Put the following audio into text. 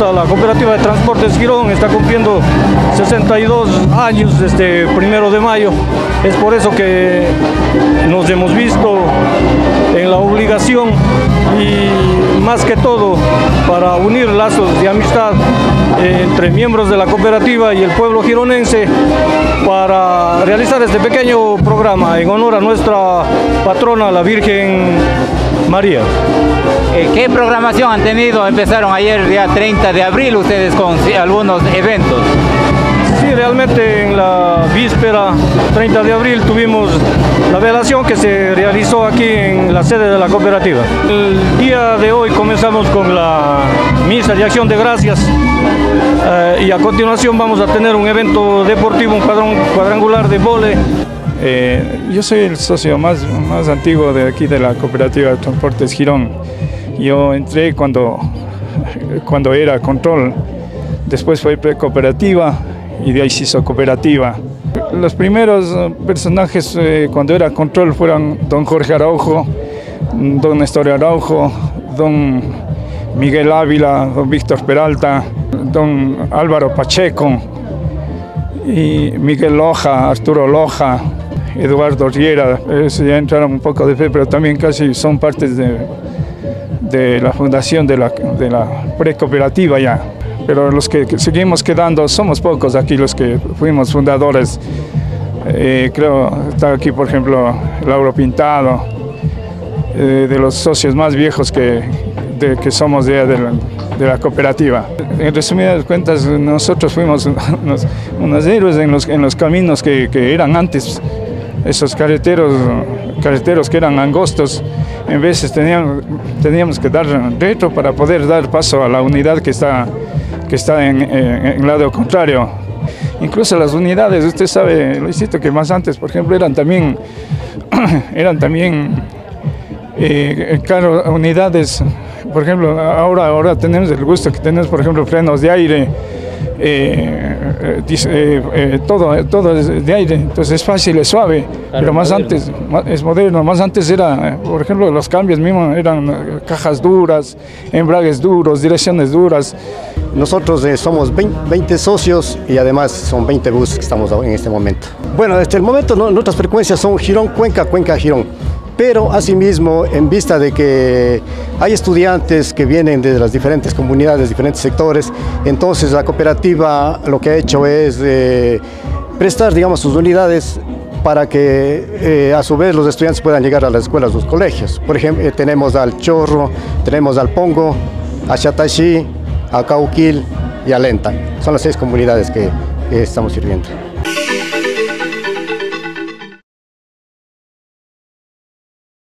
La cooperativa de transportes Girón está cumpliendo 62 años desde primero de mayo. Es por eso que nos hemos visto en la obligación y más que todo para unir lazos de amistad entre miembros de la cooperativa y el pueblo gironense para realizar este pequeño programa en honor a nuestra patrona, la Virgen María. Eh, ¿Qué programación han tenido? Empezaron ayer, día 30 de abril, ustedes con algunos eventos. Sí, realmente en la víspera 30 de abril tuvimos la velación que se realizó aquí en la sede de la cooperativa. El día de hoy comenzamos con la misa de acción de gracias eh, y a continuación vamos a tener un evento deportivo, un cuadrangular de vole. Eh, yo soy el socio más, más antiguo de aquí de la cooperativa de transportes Girón. Yo entré cuando, cuando era control, después fue pre-cooperativa y de ahí se hizo cooperativa. Los primeros eh, personajes eh, cuando era control fueron don Jorge Araujo, don Néstor Araujo, don Miguel Ávila, don Víctor Peralta, don Álvaro Pacheco, y Miguel Loja, Arturo Loja, Eduardo Riera, ya entraron un poco de fe, pero también casi son partes de, de la fundación de la, de la pre-cooperativa ya pero los que seguimos quedando somos pocos aquí los que fuimos fundadores. Eh, creo está aquí, por ejemplo, Lauro Pintado, eh, de los socios más viejos que, que somos de, de, la, cooperativa. En resumidas cuentas, nosotros fuimos unos, unos héroes en los, en los caminos que, que, eran antes, esos carreteros, carreteros que eran angostos, en veces teníamos, que dar retro para poder dar paso a la unidad que está que está en, el lado contrario. Incluso las unidades, usted sabe, Luisito, que más antes, por ejemplo, eran también, eran también eh, unidades, por ejemplo, ahora, ahora tenemos el gusto que tenemos, por ejemplo, frenos de aire, eh, eh, eh, todo, todo es de aire, entonces es fácil, es suave, pero más antes, es moderno, más antes era, por ejemplo, los cambios mismos eran cajas duras, embragues duros, direcciones duras. Nosotros somos 20, socios y además son 20 buses que estamos en este momento. Bueno, desde el momento nuestras frecuencias son Girón, Cuenca, Cuenca, Girón pero asimismo en vista de que hay estudiantes que vienen de las diferentes comunidades, diferentes sectores, entonces la cooperativa lo que ha hecho es eh, prestar digamos sus unidades para que eh, a su vez los estudiantes puedan llegar a las escuelas, los colegios. Por ejemplo, eh, tenemos al Chorro, tenemos al Pongo, a Chatashi, a Cauquil y a Lenta. Son las seis comunidades que estamos sirviendo.